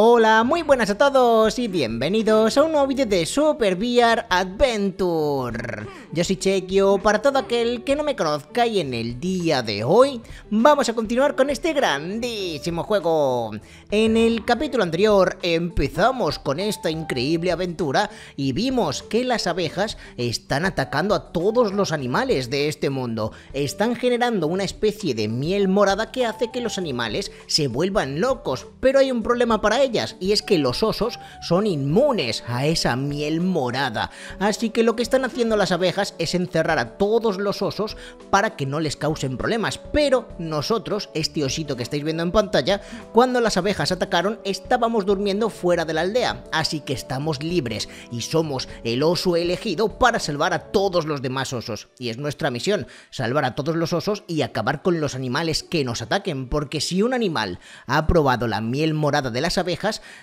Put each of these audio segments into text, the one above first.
Hola, muy buenas a todos y bienvenidos a un nuevo vídeo de Super VR Adventure. Yo soy Chequio, para todo aquel que no me conozca y en el día de hoy vamos a continuar con este grandísimo juego. En el capítulo anterior empezamos con esta increíble aventura y vimos que las abejas están atacando a todos los animales de este mundo. Están generando una especie de miel morada que hace que los animales se vuelvan locos, pero hay un problema para ellos y es que los osos son inmunes a esa miel morada. Así que lo que están haciendo las abejas es encerrar a todos los osos para que no les causen problemas. Pero nosotros, este osito que estáis viendo en pantalla, cuando las abejas atacaron estábamos durmiendo fuera de la aldea, así que estamos libres y somos el oso elegido para salvar a todos los demás osos. Y es nuestra misión, salvar a todos los osos y acabar con los animales que nos ataquen, porque si un animal ha probado la miel morada de las abejas,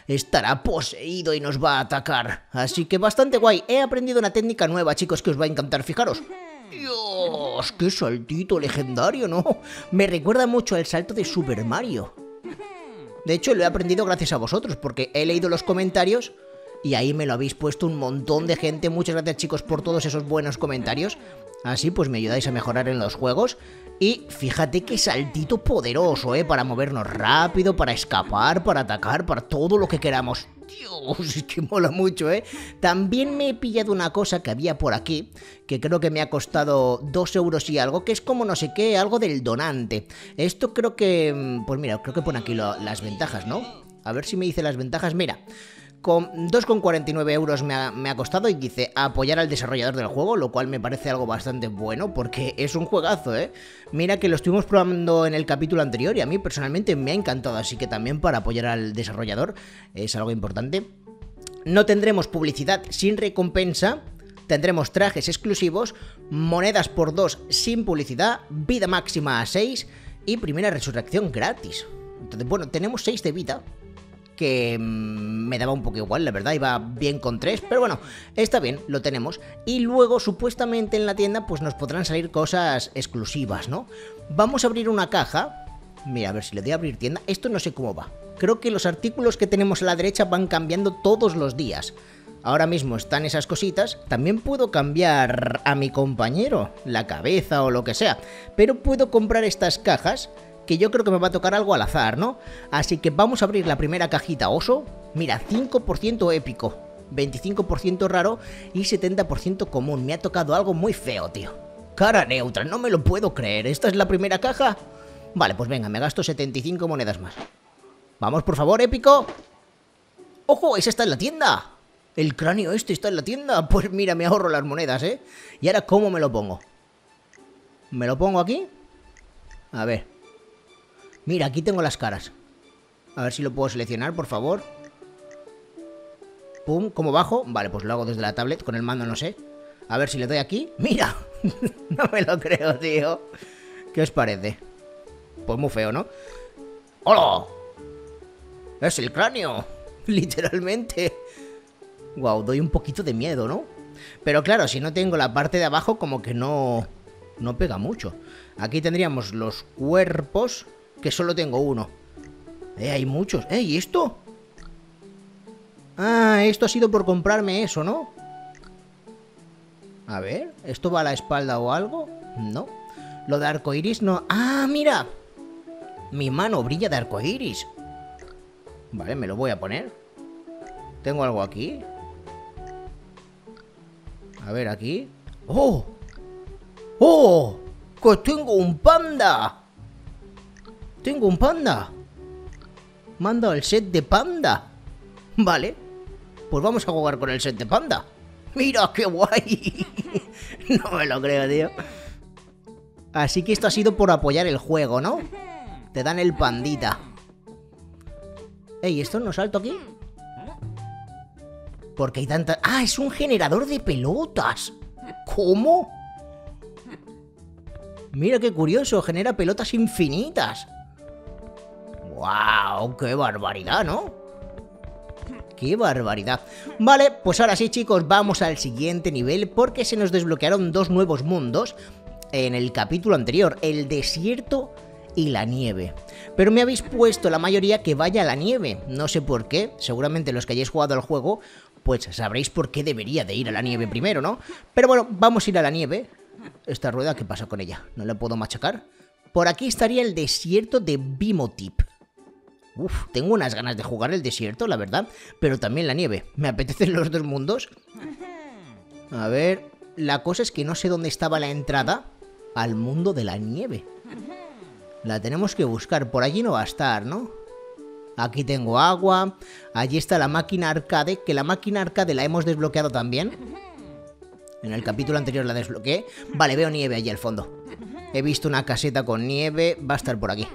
estará poseído y nos va a atacar. Así que bastante guay. He aprendido una técnica nueva, chicos, que os va a encantar. Fijaros. Dios, qué saltito legendario, ¿no? Me recuerda mucho al salto de Super Mario. De hecho, lo he aprendido gracias a vosotros, porque he leído los comentarios y ahí me lo habéis puesto un montón de gente. Muchas gracias chicos por todos esos buenos comentarios. Así pues me ayudáis a mejorar en los juegos. Y fíjate qué saltito poderoso, ¿eh? Para movernos rápido, para escapar, para atacar, para todo lo que queramos. Dios, es que mola mucho, ¿eh? También me he pillado una cosa que había por aquí, que creo que me ha costado dos euros y algo, que es como no sé qué, algo del donante. Esto creo que... Mm, pues mira, creo que pone aquí las ventajas, ¿no? A ver si me dice las ventajas. Mira, con 2,49 euros me ha, costado y dice apoyar al desarrollador del juego, lo cual me parece algo bastante bueno porque es un juegazo, ¿eh? Mira que lo estuvimos probando en el capítulo anterior y a mí personalmente me ha encantado, así que también para apoyar al desarrollador es algo importante. No tendremos publicidad sin recompensa, tendremos trajes exclusivos, monedas por 2 sin publicidad, vida máxima a 6 y primera resurrección gratis. Entonces, bueno, tenemos 6 de vida, que mm, me daba un poco igual, la verdad, iba bien con tres, pero bueno, está bien, lo tenemos. Y luego, supuestamente en la tienda, pues nos podrán salir cosas exclusivas, ¿no? Vamos a abrir una caja. Mira, a ver si le doy a abrir tienda. Esto no sé cómo va. Creo que los artículos que tenemos a la derecha van cambiando todos los días. Ahora mismo están esas cositas. También puedo cambiar a mi compañero, la cabeza o lo que sea. Pero puedo comprar estas cajas que yo creo que me va a tocar algo al azar, ¿no? Así que vamos a abrir la primera cajita oso. Mira, 5% épico, 25% raro y 70% común. Me ha tocado algo muy feo, tío. Cara neutra, no me lo puedo creer. ¿Esta es la primera caja? Vale, pues venga, me gasto 75 monedas más. Vamos, por favor, épico. ¡Ojo! Esa está en la tienda. El cráneo este está en la tienda. Pues mira, me ahorro las monedas, ¿eh? Y ahora, ¿cómo me lo pongo? ¿Me lo pongo aquí? A ver. Mira, aquí tengo las caras. A ver si lo puedo seleccionar, por favor. Pum, ¿cómo bajo? Vale, pues lo hago desde la tablet, con el mando no sé. A ver si le doy aquí. ¡Mira! no me lo creo, tío. ¿Qué os parece? Pues muy feo, ¿no? ¡Hola! ¡Es el cráneo! Literalmente. Wow, doy un poquito de miedo, ¿no? Pero claro, si no tengo la parte de abajo, como que no... No pega mucho. Aquí tendríamos los cuerpos que solo tengo uno. Eh, hay muchos. Eh, ¿y esto? Ah, esto ha sido por comprarme eso, ¿no? A ver, ¿esto va a la espalda o algo? No. Lo de arcoiris no. ¡Ah, mira! Mi mano brilla de arcoiris. Vale, me lo voy a poner. ¿Tengo algo aquí? A ver, aquí. ¡Oh! ¡Oh! ¡Que tengo un panda! Tengo un panda. Mando el set de panda. Vale. Pues vamos a jugar con el set de panda. Mira, qué guay. no me lo creo, tío. Así que esto ha sido por apoyar el juego, ¿no? Te dan el pandita. Ey, ¿esto no salto aquí? Porque hay tanta... ¡Ah, es un generador de pelotas! ¿Cómo? Mira qué curioso, genera pelotas infinitas. ¡Wow! ¡Qué barbaridad, ¿no? ¡Qué barbaridad! Vale, pues ahora sí chicos, vamos al siguiente nivel porque se nos desbloquearon dos nuevos mundos en el capítulo anterior, el desierto y la nieve. Pero me habéis puesto la mayoría que vaya a la nieve. No sé por qué, seguramente los que hayáis jugado al juego, pues sabréis por qué debería de ir a la nieve primero, ¿no? Pero bueno, vamos a ir a la nieve. Esta rueda, ¿qué pasa con ella? ¿No la puedo machacar? Por aquí estaría el desierto de Bimotip. Uf, tengo unas ganas de jugar el desierto, la verdad, pero también la nieve. Me apetecen los dos mundos. A ver, la cosa es que no sé dónde estaba la entrada al mundo de la nieve. La tenemos que buscar, por allí no va a estar, ¿no? Aquí tengo agua, allí está la máquina arcade, que la máquina arcade la hemos desbloqueado también. En el capítulo anterior la desbloqueé. Vale, veo nieve allí al fondo. He visto una caseta con nieve, va a estar por aquí.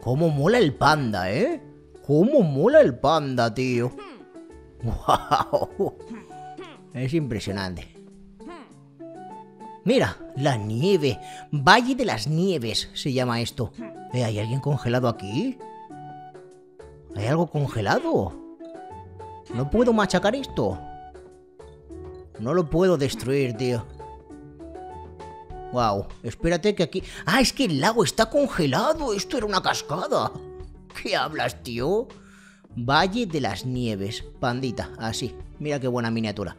¿Cómo mola el panda, eh? ¿Cómo mola el panda, tío? ¡Wow! Es impresionante. Mira, la nieve. Valle de las Nieves se llama esto. ¿Eh, ¿Hay alguien congelado aquí? ¿Hay algo congelado? ¿No puedo machacar esto? No lo puedo destruir, tío. Wow, espérate que aquí... ¡Ah, es que el lago está congelado! ¡Esto era una cascada! ¿Qué hablas, tío? Valle de las Nieves, pandita, así. Mira qué buena miniatura.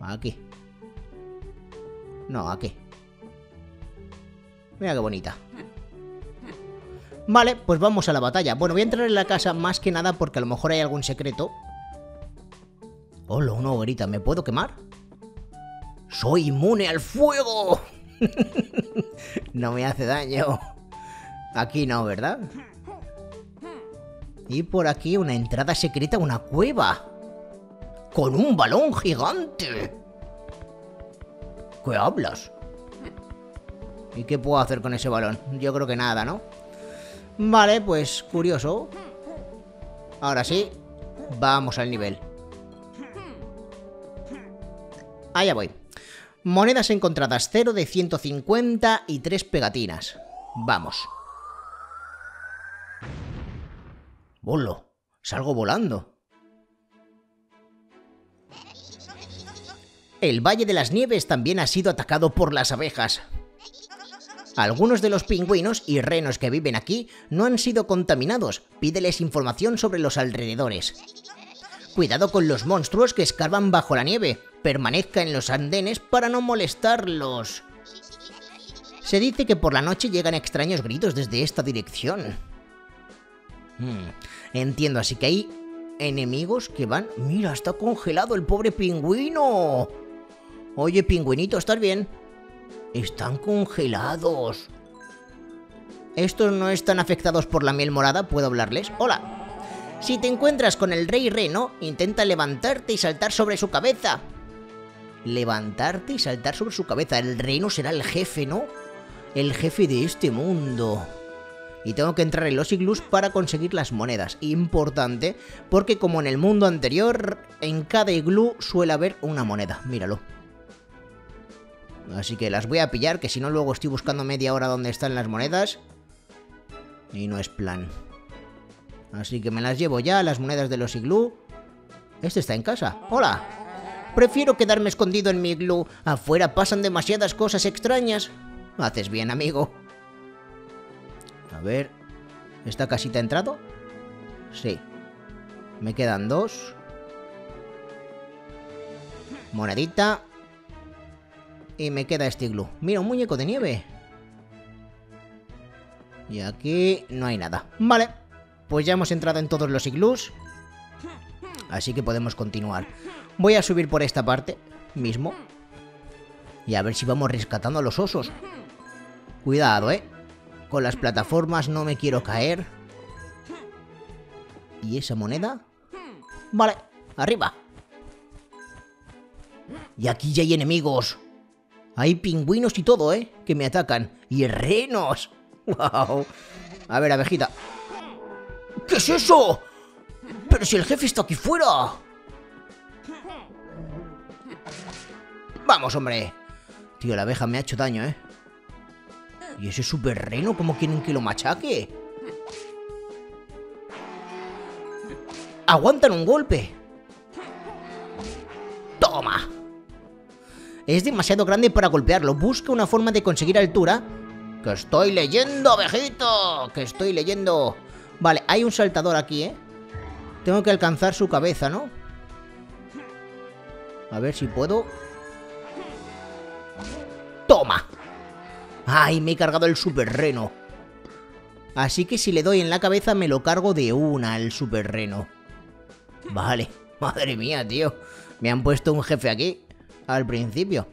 Aquí. No, aquí. Mira qué bonita. Vale, pues vamos a la batalla. Bueno, voy a entrar en la casa más que nada porque a lo mejor hay algún secreto. Hola, una hoguerita. ¿Me puedo quemar? ¡Soy inmune al fuego! no me hace daño. Aquí no, ¿verdad? Y por aquí una entrada secreta una cueva. Con un balón gigante. ¿Qué hablas? ¿Y qué puedo hacer con ese balón? Yo creo que nada, ¿no? Vale, pues curioso. Ahora sí, vamos al nivel. Allá voy. Monedas encontradas 0 de 150 y 3 pegatinas. Vamos. Bolo, salgo volando. El Valle de las Nieves también ha sido atacado por las abejas. Algunos de los pingüinos y renos que viven aquí no han sido contaminados. Pídeles información sobre los alrededores. Cuidado con los monstruos que escarban bajo la nieve permanezca en los andenes para no molestarlos. Se dice que por la noche llegan extraños gritos desde esta dirección. Hmm, entiendo, así que hay enemigos que van... Mira, está congelado el pobre pingüino. Oye, pingüinito, ¿estás bien? Están congelados. Estos no están afectados por la miel morada, ¿puedo hablarles? Hola. Si te encuentras con el rey reno, intenta levantarte y saltar sobre su cabeza levantarte y saltar sobre su cabeza. El reino será el jefe, ¿no? El jefe de este mundo. Y tengo que entrar en los iglús para conseguir las monedas. Importante, porque como en el mundo anterior, en cada iglú suele haber una moneda. Míralo. Así que las voy a pillar, que si no luego estoy buscando media hora donde están las monedas. Y no es plan. Así que me las llevo ya, las monedas de los iglú. Este está en casa. ¡Hola! Prefiero quedarme escondido en mi iglú. Afuera pasan demasiadas cosas extrañas. Haces bien, amigo. A ver. ¿Esta casita ha entrado? Sí. Me quedan dos. Monedita. Y me queda este iglú. Mira, un muñeco de nieve. Y aquí no hay nada. Vale. Pues ya hemos entrado en todos los iglús. Así que podemos continuar. Voy a subir por esta parte mismo. Y a ver si vamos rescatando a los osos. Cuidado, ¿eh? Con las plataformas no me quiero caer. ¿Y esa moneda? Vale, arriba. Y aquí ya hay enemigos. Hay pingüinos y todo, ¿eh? Que me atacan. Y renos. ¡Wow! A ver, abejita. ¿Qué es eso? Pero si el jefe está aquí fuera. Vamos, hombre. Tío, la abeja me ha hecho daño, ¿eh? ¿Y ese super reno cómo quieren que lo machaque? ¡Aguantan un golpe! ¡Toma! Es demasiado grande para golpearlo. Busca una forma de conseguir altura Que estoy leyendo, abejito. Que estoy leyendo. Vale, hay un saltador aquí, ¿eh? Tengo que alcanzar su cabeza, ¿no? A ver si puedo. ¡Toma! ¡Ay, me he cargado el super reno! Así que si le doy en la cabeza me lo cargo de una al super reno. Vale. Madre mía, tío. Me han puesto un jefe aquí. Al principio.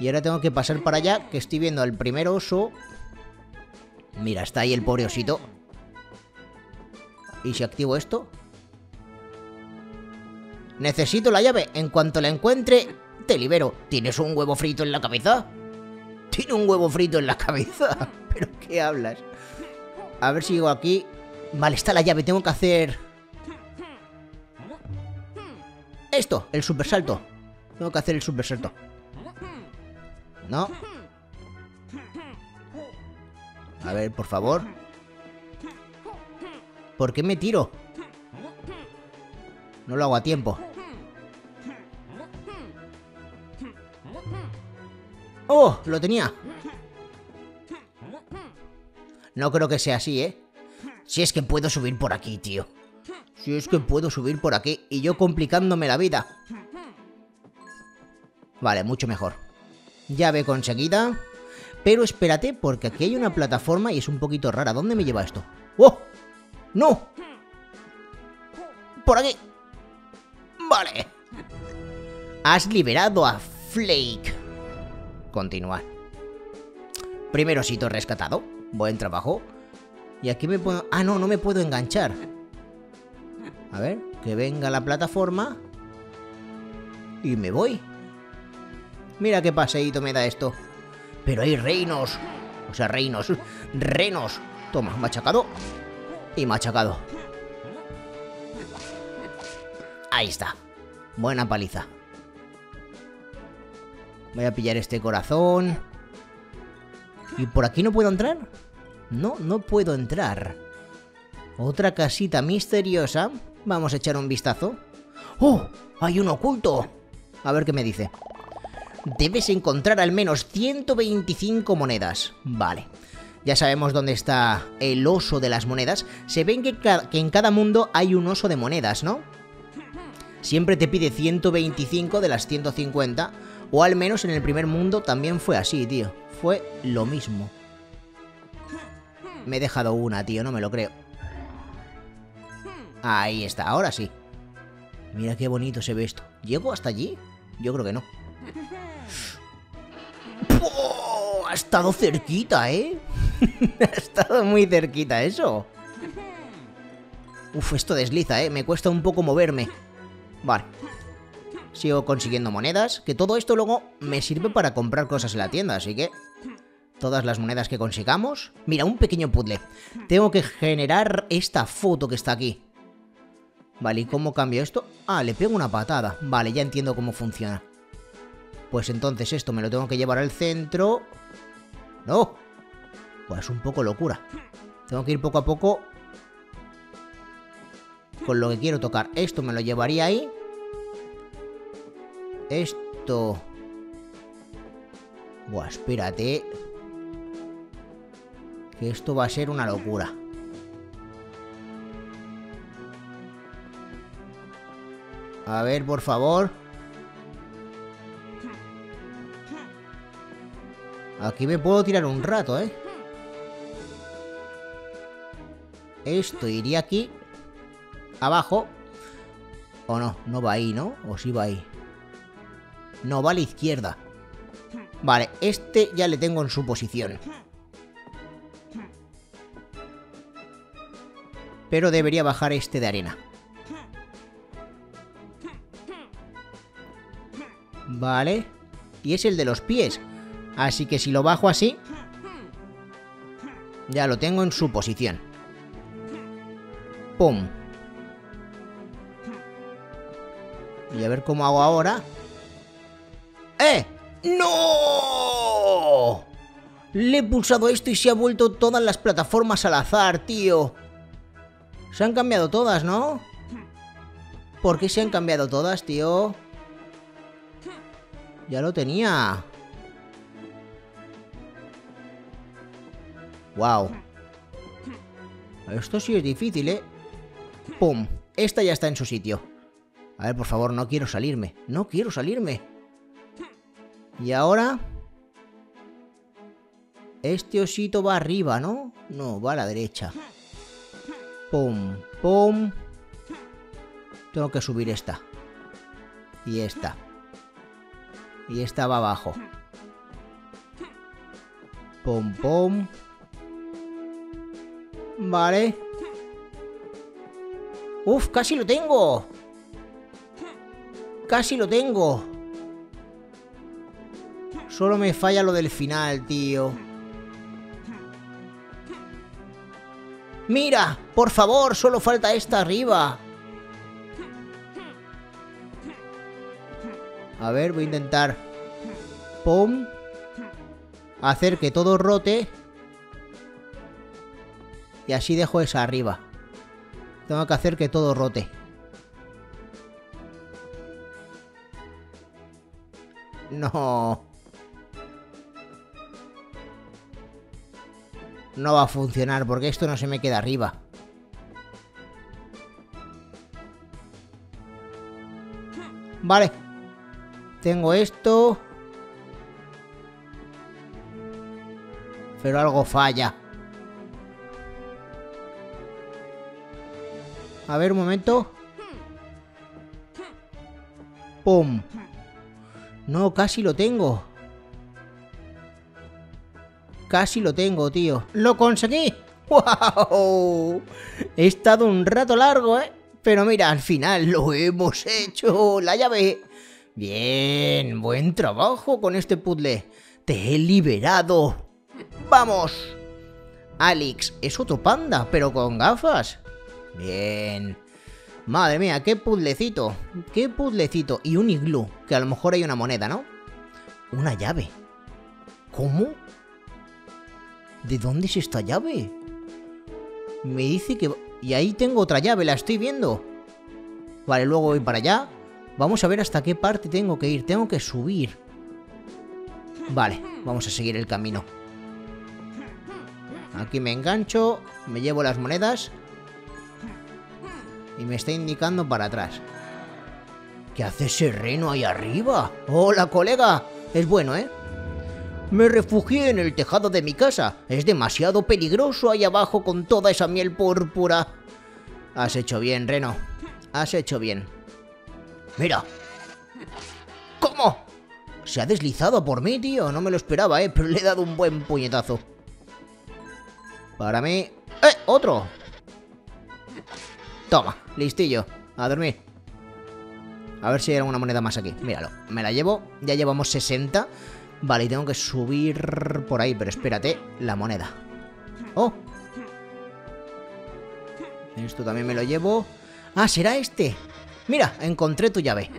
Y ahora tengo que pasar para allá, que estoy viendo al primer oso. Mira, está ahí el pobre osito. ¿Y si activo esto? Necesito la llave. En cuanto la encuentre, te libero. ¿Tienes un huevo frito en la cabeza? Tiene un huevo frito en la cabeza. ¿Pero qué hablas? A ver si llego aquí. Vale, está la llave. Tengo que hacer... Esto, el super salto. Tengo que hacer el super salto. No. A ver, por favor. ¿Por qué me tiro? No lo hago a tiempo. ¡Oh! Lo tenía. No creo que sea así, ¿eh? Si es que puedo subir por aquí, tío. Si es que puedo subir por aquí y yo complicándome la vida. Vale, mucho mejor. Llave conseguida. Pero espérate, porque aquí hay una plataforma y es un poquito rara. ¿Dónde me lleva esto? ¡No! ¡Por aquí! Vale. Has liberado a Flake. Continuar. Primer osito rescatado. Buen trabajo. Y aquí me puedo... Ah, no, no me puedo enganchar. A ver, que venga la plataforma. Y me voy. Mira qué paseíto me da esto. Pero hay reinos. O sea, reinos. Renos. Toma, machacado. Y machacado. Ahí está. Buena paliza. Voy a pillar este corazón. ¿Y por aquí no puedo entrar? No, no puedo entrar. Otra casita misteriosa. Vamos a echar un vistazo. ¡Oh! ¡Hay un oculto! A ver qué me dice. Debes encontrar al menos 125 monedas. Vale. Ya sabemos dónde está el oso de las monedas. Se ven que, en cada mundo hay un oso de monedas, ¿no? Siempre te pide 125 de las 150. O al menos en el primer mundo también fue así, tío. Fue lo mismo. Me he dejado una, tío, no me lo creo. Ahí está, ahora sí. Mira qué bonito se ve esto. ¿Llego hasta allí? Yo creo que no. Ha estado cerquita, ¿eh? ha estado muy cerquita eso. Uf, esto desliza, ¿eh? Me cuesta un poco moverme. Vale. Sigo consiguiendo monedas, que todo esto luego me sirve para comprar cosas en la tienda, así que todas las monedas que consigamos. Mira, un pequeño puzzle. Tengo que generar esta foto que está aquí. Vale, ¿y cómo cambio esto? Ah, le pego una patada. Vale, ya entiendo cómo funciona. Pues entonces esto me lo tengo que llevar al centro. ¡No! Pues un poco locura. Tengo que ir poco a poco con lo que quiero tocar. Esto me lo llevaría ahí. Esto... Buah, espérate que esto va a ser una locura. A ver, por favor. Aquí me puedo tirar un rato, ¿eh? Esto iría aquí. Abajo. O no, no va ahí, ¿no? O sí va ahí. No, va a la izquierda. Vale, este ya le tengo en su posición. pero debería bajar este de arena. Vale. Y es el de los pies. Así que si lo bajo así... Ya lo tengo en su posición. ¡Pum! Y a ver cómo hago ahora. ¡Eh! ¡No! Le he pulsado esto y se ha vuelto todas las plataformas al azar, tío. Se han cambiado todas, ¿no? ¿Por qué se han cambiado todas, tío? Ya lo tenía. Wow. Esto sí es difícil, ¿eh? ¡Pum! Esta ya está en su sitio. A ver, por favor, no quiero salirme. No quiero salirme. Y ahora... Este osito va arriba, ¿no? No, va a la derecha. Pum, pum. Tengo que subir esta. Y esta. Y esta va abajo. Pum, pum. Vale. Uf, casi lo tengo. Casi lo tengo. Solo me falla lo del final, tío. Mira, por favor, solo falta esta arriba. A ver, voy a intentar... Pum. Hacer que todo rote. Y así dejo esa arriba. Tengo que hacer que todo rote. No. No va a funcionar porque esto no se me queda arriba. Vale. Tengo esto. Pero algo falla. A ver, un momento. ¡Pum! No, casi lo tengo. Casi lo tengo, tío. ¡Lo conseguí! ¡Wow! He estado un rato largo, ¿eh? Pero mira, al final lo hemos hecho. La llave. Bien, buen trabajo con este puzzle. Te he liberado. ¡Vamos! Alex es otro panda, pero con gafas. Bien. Madre mía, qué puzzlecito. Qué puzzlecito. Y un iglú, que a lo mejor hay una moneda, ¿no? Una llave. ¿Cómo? ¿De dónde es esta llave? Me dice que... Y ahí tengo otra llave, la estoy viendo. Vale, luego voy para allá. Vamos a ver hasta qué parte tengo que ir. Tengo que subir. Vale, vamos a seguir el camino. Aquí me engancho, me llevo las monedas. Y me está indicando para atrás. ¿Qué hace ese reno ahí arriba? ¡Hola, colega! Es bueno, ¿eh? Me refugié en el tejado de mi casa. Es demasiado peligroso ahí abajo con toda esa miel púrpura. Has hecho bien, Reno. Has hecho bien. Mira. ¿Cómo? Se ha deslizado por mí, tío. No me lo esperaba, ¿eh? Pero le he dado un buen puñetazo. Para mí... ¡Eh! ¡Otro! Toma, listillo. A dormir. A ver si hay alguna moneda más aquí. Míralo. Me la llevo. Ya llevamos 60. Vale, y tengo que subir por ahí. Pero espérate. La moneda. ¡Oh! Esto también me lo llevo. ¡Ah, será este! Mira, encontré tu llave.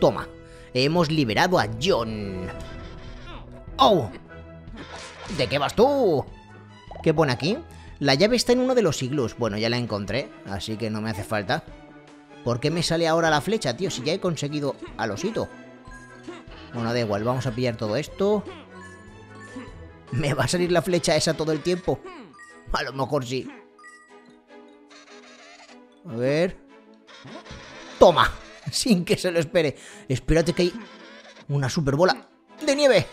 Toma. Hemos liberado a John. ¡Oh! ¿De qué vas tú? ¿Qué pone aquí? La llave está en uno de los iglús. Bueno, ya la encontré, así que no me hace falta. ¿Por qué me sale ahora la flecha, tío? Si ya he conseguido al osito. Bueno, da igual, vamos a pillar todo esto. ¿Me va a salir la flecha esa todo el tiempo? A lo mejor sí. A ver. ¡Toma! Sin que se lo espere. Espérate que hay una super bola de nieve.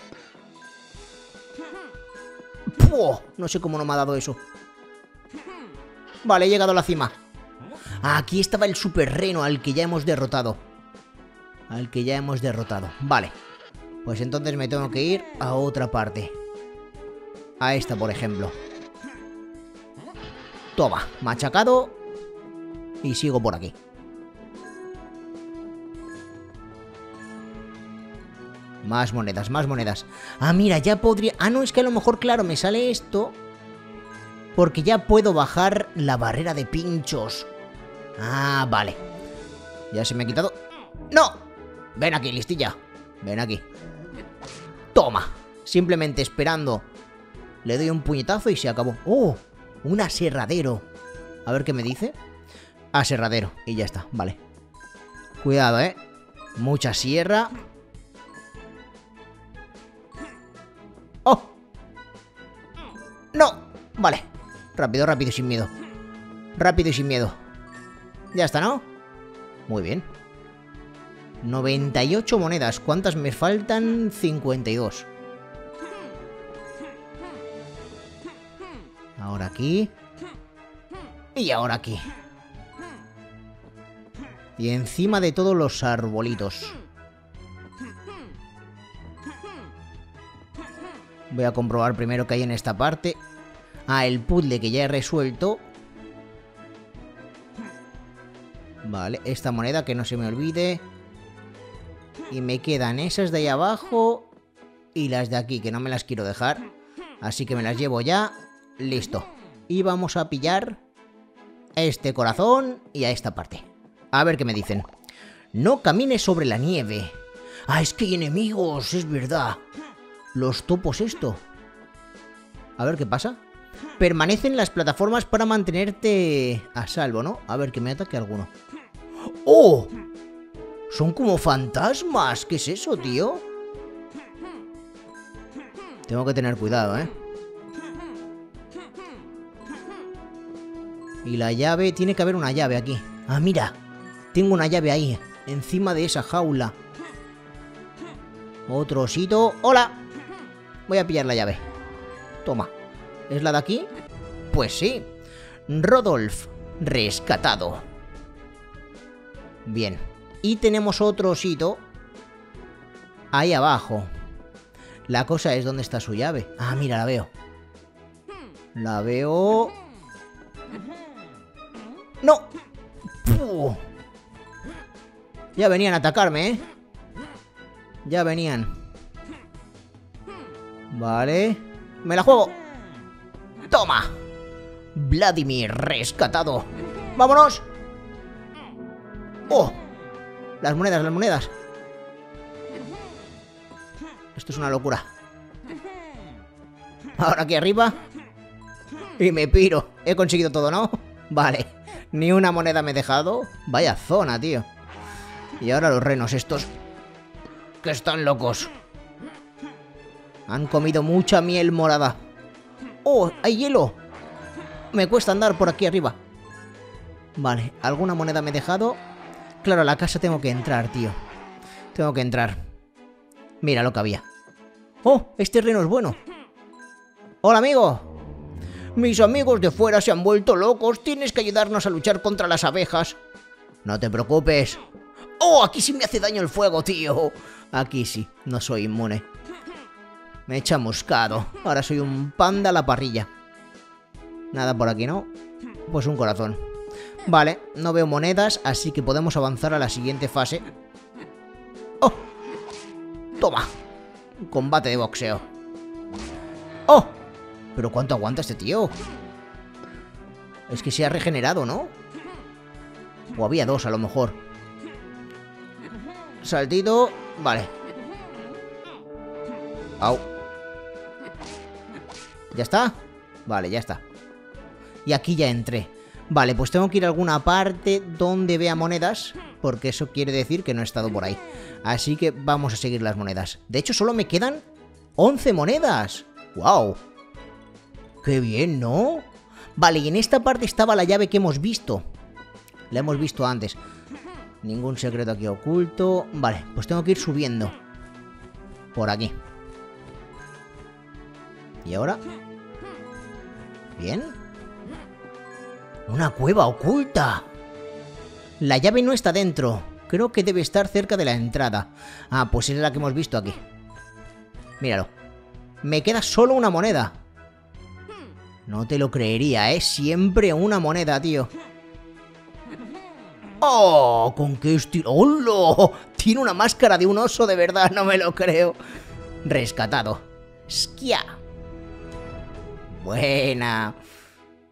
No sé cómo no me ha dado eso. Vale, he llegado a la cima. Aquí estaba el super reno al que ya hemos derrotado. Al que ya hemos derrotado. Vale. Pues entonces me tengo que ir a otra parte. A esta, por ejemplo. Toma, machacado. Y sigo por aquí. Más monedas, más monedas. Ah, mira, ya podría... Ah, no, es que a lo mejor, claro, me sale esto. Porque ya puedo bajar la barrera de pinchos. Ah, vale. Ya se me ha quitado. ¡No! Ven aquí, listilla. Ven aquí. Toma. Simplemente esperando. Le doy un puñetazo y se acabó. ¡Oh! Un aserradero. A ver qué me dice. Aserradero. Y ya está, vale. Cuidado, ¿eh? Mucha sierra. ¡Oh! ¡No! Vale. Rápido, rápido y sin miedo. Rápido y sin miedo. Ya está, ¿no? Muy bien. 98 monedas. ¿Cuántas me faltan? 52. Ahora aquí. Y ahora aquí. Y encima de todos los arbolitos. Voy a comprobar primero qué hay en esta parte. El puzzle que ya he resuelto. Vale, esta moneda que no se me olvide. Y me quedan esas de ahí abajo y las de aquí, que no me las quiero dejar. Así que me las llevo ya. Listo. Y vamos a pillar este corazón y a esta parte. A ver qué me dicen. No camines sobre la nieve. Ah, es que hay enemigos, es verdad. Los topos esto. A ver qué pasa. Permanecen las plataformas para mantenerte a salvo, ¿no? A ver que me ataque alguno. ¡Oh! Son como fantasmas. ¿Qué es eso, tío? Tengo que tener cuidado, ¿eh? Y la llave... Tiene que haber una llave aquí. Ah, mira. Tengo una llave ahí. Encima de esa jaula. Otro osito. ¡Hola! Voy a pillar la llave. Toma. ¿Es la de aquí? Pues sí. Rodolf. Rescatado. Bien. Y tenemos otro osito. Ahí abajo. La cosa es dónde está su llave. Ah, mira, la veo. La veo... ¡No! Ya venían a atacarme, ¿eh? Ya venían. Vale. ¡Me la juego! ¡Toma! Vladimir rescatado. ¡Vámonos! ¡Oh! Las monedas, las monedas. Esto es una locura. Ahora aquí arriba. Y me piro. He conseguido todo, ¿no? Vale. Ni una moneda me he dejado. Vaya zona, tío. Y ahora los renos estos. Que están locos. Han comido mucha miel morada. ¡Oh! ¡Hay hielo! Me cuesta andar por aquí arriba. Vale, ¿alguna moneda me he dejado? Claro, a la casa tengo que entrar, tío. Tengo que entrar. Mira lo que había. ¡Oh! Este reno es bueno. ¡Hola, amigo! Mis amigos de fuera se han vuelto locos. Tienes que ayudarnos a luchar contra las abejas. No te preocupes. ¡Oh! Aquí sí me hace daño el fuego, tío. Aquí sí, no soy inmune. Me echa moscado. Ahora soy un panda a la parrilla. Nada por aquí, ¿no? Pues un corazón. Vale, no veo monedas, así que podemos avanzar a la siguiente fase. ¡Oh! Toma. Combate de boxeo. ¡Oh! ¿Pero cuánto aguanta este tío? Es que se ha regenerado, ¿no? O había dos, a lo mejor. Saltito. Vale. Au. ¿Ya está? Vale, ya está. Y aquí ya entré. Vale, pues tengo que ir a alguna parte donde vea monedas, porque eso quiere decir que no he estado por ahí. Así que vamos a seguir las monedas. De hecho, solo me quedan 11 monedas. ¡Wow! ¡Qué bien, ¿no? Vale, y en esta parte estaba la llave que hemos visto. La hemos visto antes. Ningún secreto aquí oculto. Vale, pues tengo que ir subiendo. Por aquí. ¿Y ahora? Bien. Una cueva oculta. La llave no está dentro. Creo que debe estar cerca de la entrada. Ah, pues es la que hemos visto aquí. Míralo. Me queda solo una moneda. No te lo creería, ¿eh? Siempre una moneda, tío. ¡Oh! ¿Con qué estilo? Tiene una máscara de un oso, de verdad, no me lo creo. Rescatado. ¡Skia! Buena.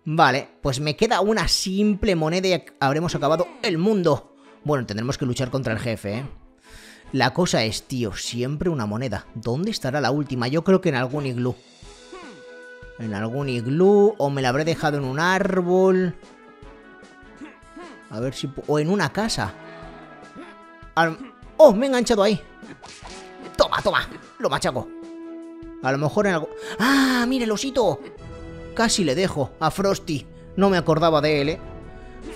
Vale, pues me queda una simple moneda y habremos acabado el mundo. Bueno, tendremos que luchar contra el jefe, ¿eh? La cosa es, tío, siempre una moneda. ¿Dónde estará la última? Yo creo que en algún iglú. En algún iglú, o me la habré dejado en un árbol. A ver si... O en una casa. ¡Oh! Me he enganchado ahí. Toma, toma. Lo machaco. A lo mejor en algo... ¡Ah! ¡Mire el osito! casi le dejo a Frosty. No me acordaba de él, ¿eh?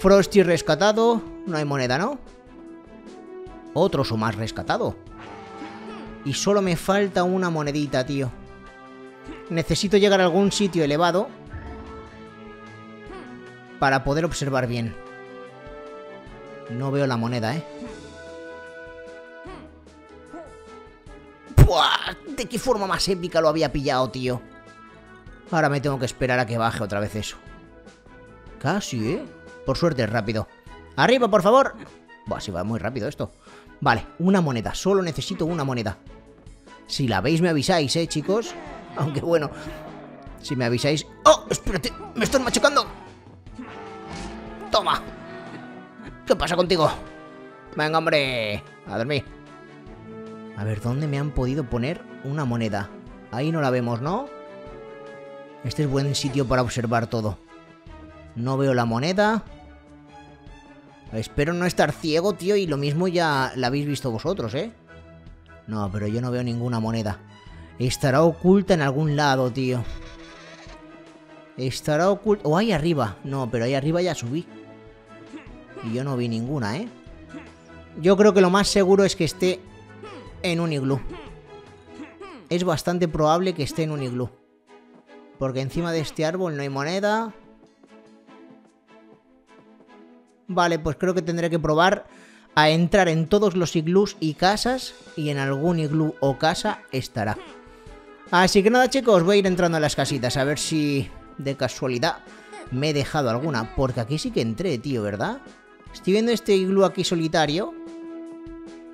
Frosty rescatado. No hay moneda, ¿no? Otro o más rescatado. Y solo me falta una monedita, tío. Necesito llegar a algún sitio elevado para poder observar bien. No veo la moneda, ¿eh? ¡Buah! ¿De qué forma más épica lo había pillado, tío? Ahora me tengo que esperar a que baje otra vez eso. Casi, ¿eh? Por suerte rápido. ¡Arriba, por favor! Buah, si va muy rápido esto. Vale, una moneda. Solo necesito una moneda. Si la veis me avisáis, ¿eh, chicos? Aunque bueno, si me avisáis... ¡Oh! ¡Espérate! ¡Me están machucando! ¡Toma! ¿Qué pasa contigo? Venga, hombre. A dormir. A ver, ¿dónde me han podido poner una moneda? Ahí no la vemos, ¿no? Este es buen sitio para observar todo. No veo la moneda. Espero no estar ciego, tío, y lo mismo ya la habéis visto vosotros, ¿eh? No, pero yo no veo ninguna moneda. Estará oculta en algún lado, tío. Estará oculta... O ahí arriba. No, pero ahí arriba ya subí. Y yo no vi ninguna, ¿eh? Yo creo que lo más seguro es que esté en un iglú. Es bastante probable que esté en un iglú. Porque encima de este árbol no hay moneda. Vale, pues creo que tendré que probar a entrar en todos los iglús y casas. Y en algún iglú o casa estará. Así que nada chicos, voy a ir entrando a las casitas a ver si de casualidad me he dejado alguna. Porque aquí sí que entré, tío, ¿verdad? Estoy viendo este iglú aquí solitario.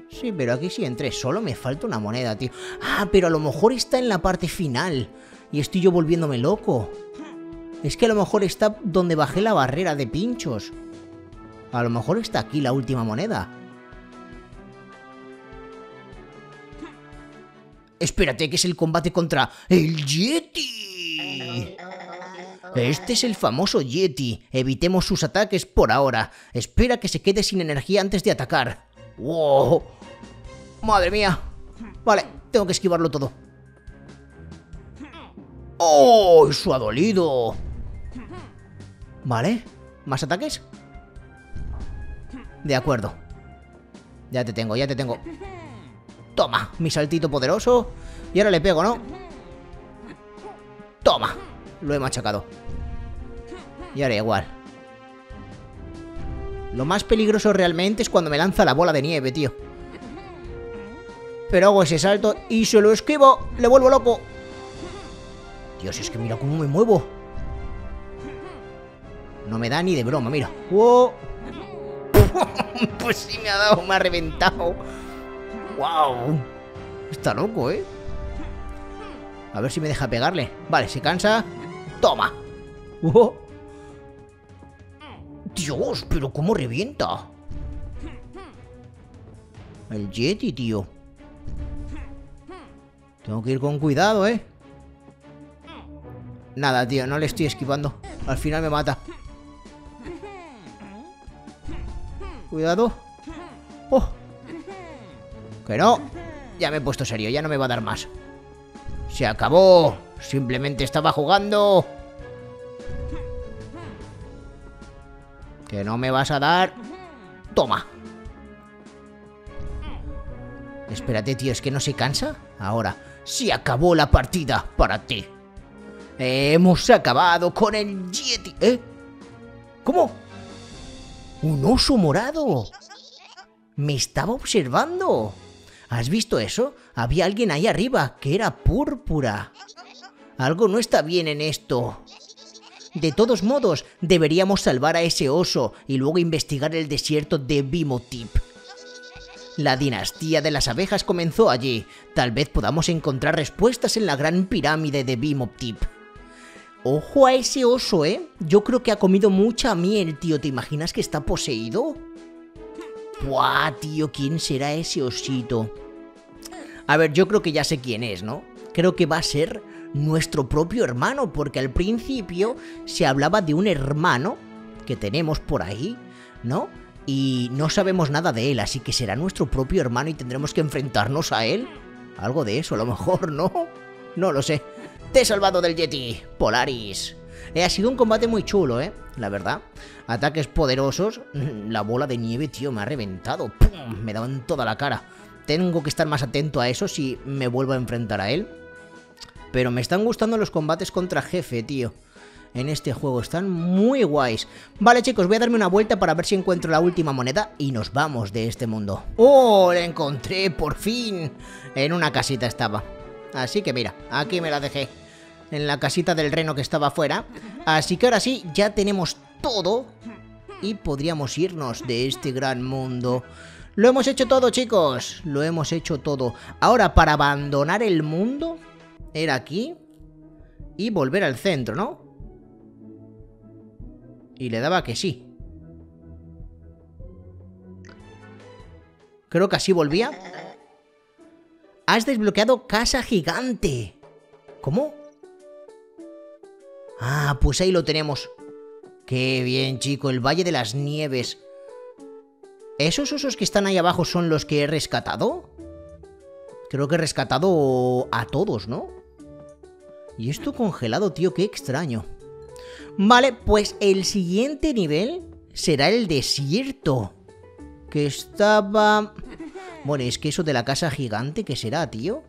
Sí, pero aquí sí entré. Solo me falta una moneda, tío. Ah, pero a lo mejor está en la parte final. Y estoy yo volviéndome loco. Es que a lo mejor está donde bajé la barrera de pinchos. A lo mejor está aquí la última moneda. Espérate, que es el combate contra el Yeti. Este es el famoso Yeti. Evitemos sus ataques por ahora. Espera que se quede sin energía antes de atacar. ¡Wow! ¡Madre mía! Vale, tengo que esquivarlo todo. ¡Oh! ¡Eso ha dolido! Vale, ¿más ataques? De acuerdo. Ya te tengo, ya te tengo. Toma, mi saltito poderoso. Y ahora le pego, ¿no? Toma. Lo he machacado. Y ahora igual. Lo más peligroso realmente es cuando me lanza la bola de nieve, tío. Pero hago ese salto y se lo esquivo. Le vuelvo loco. Dios, es que mira cómo me muevo. No me da ni de broma, mira. ¡Wow! pues sí me ha dado, me ha reventado. ¡Wow! Está loco, ¿eh? A ver si me deja pegarle. Vale, se cansa. ¡Toma! ¡Oh! Dios, pero cómo revienta. El Yeti, tío. Tengo que ir con cuidado, ¿eh? Nada, tío, no le estoy esquivando. Al final me mata. Cuidado. ¡Oh! Que no. Ya me he puesto serio, ya no me va a dar más. Se acabó. Simplemente estaba jugando. Que no me vas a dar... Toma. Espérate, tío, ¿es que no se cansa? Ahora, se acabó la partida para ti. Hemos acabado con el Yeti. ¿Eh? ¿Cómo? ¡Un oso morado! Me estaba observando. ¿Has visto eso? Había alguien ahí arriba que era púrpura. Algo no está bien en esto. De todos modos, deberíamos salvar a ese oso y luego investigar el desierto de Bimotip. La dinastía de las abejas comenzó allí. Tal vez podamos encontrar respuestas en la gran pirámide de Bimotip. Ojo a ese oso, ¿eh? Yo creo que ha comido mucha miel, tío. ¿Te imaginas que está poseído? Buah, tío, ¿quién será ese osito? A ver, yo creo que ya sé quién es, ¿no? Creo que va a ser nuestro propio hermano, porque al principio se hablaba de un hermano que tenemos por ahí, ¿no? Y no sabemos nada de él, así que será nuestro propio hermano y tendremos que enfrentarnos a él. Algo de eso, a lo mejor, ¿no? No lo sé. Te he salvado del Yeti, Polaris. Eh, ha sido un combate muy chulo, ¿eh? La verdad. Ataques poderosos. La bola de nieve, tío, me ha reventado. ¡Pum! Me en toda la cara. Tengo que estar más atento a eso si me vuelvo a enfrentar a él. Pero me están gustando los combates contra jefe, tío en este juego. Están muy guays. Vale, chicos, voy a darme una vuelta para ver si encuentro la última moneda y nos vamos de este mundo. ¡Oh! La encontré, por fin. En una casita estaba. Así que mira, aquí me la dejé. En la casita del reno que estaba afuera. Así que ahora sí, ya tenemos todo. Y podríamos irnos de este gran mundo. Lo hemos hecho todo, chicos. Lo hemos hecho todo. Ahora, para abandonar el mundo, era aquí y volver al centro, ¿no? Y le daba que sí. Creo que así volvía. Has desbloqueado Casa Gigante. ¿Cómo? Ah, pues ahí lo tenemos. Qué bien, chico, el Valle de las Nieves. ¿Esos osos que están ahí abajo son los que he rescatado? Creo que he rescatado a todos, ¿no? Y esto congelado, tío, qué extraño. Vale, pues el siguiente nivel será el desierto. Que estaba... Bueno, es que eso de la casa gigante, ¿qué será, tío?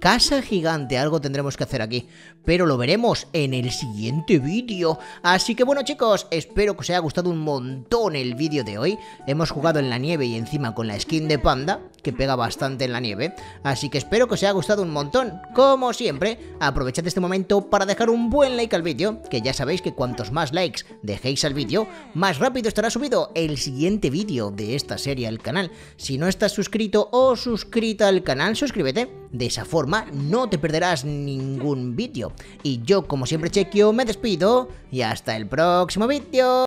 Casa gigante, algo tendremos que hacer aquí, pero lo veremos en el siguiente vídeo. Así que bueno chicos, espero que os haya gustado un montón el vídeo de hoy. Hemos jugado en la nieve y encima con la skin de panda, que pega bastante en la nieve. Así que espero que os haya gustado un montón. Como siempre, aprovechad este momento para dejar un buen like al vídeo, que ya sabéis que cuantos más likes dejéis al vídeo, más rápido estará subido el siguiente vídeo de esta serie al canal. Si no estás suscrito o suscrita al canal, suscríbete. De esa forma no te perderás ningún vídeo. Y yo, como siempre, Chequio, me despido y hasta el próximo vídeo.